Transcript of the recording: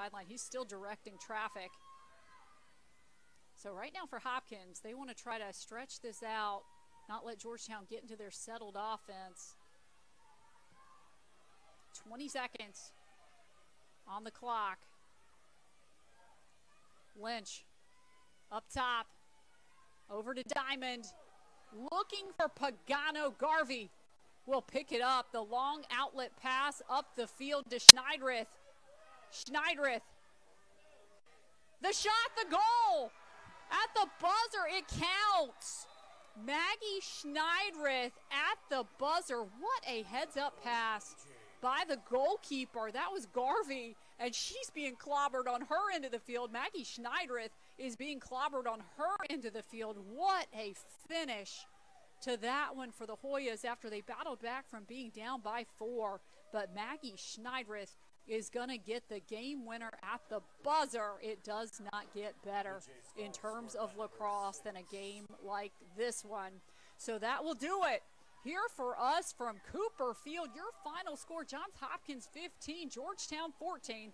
sideline. He's still directing traffic. So right now for Hopkins, they want to try to stretch this out, not let Georgetown get into their settled offense. 20 seconds on the clock. Lynch up top, over to Diamond, looking for Pagano. Garvey will pick it up. The long outlet pass up the field to Schneiderith. Schneiderith. The shot, the goal. At the buzzer, it counts. Maggie Schneiderith at the buzzer. What a heads up pass by the goalkeeper. That was Garvey, and she's being clobbered on her end of the field. Maggie Schneiderith is being clobbered on her end of the field. What a finish to that one for the Hoyas after they battled back from being down by four. But Maggie Schneiderith is going to get the game winner at the buzzer. It does not get better in terms of lacrosse than a game like this one. So that will do it. Here for us from Cooper Field, your final score Johns Hopkins 15, Georgetown 14.